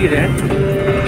key rent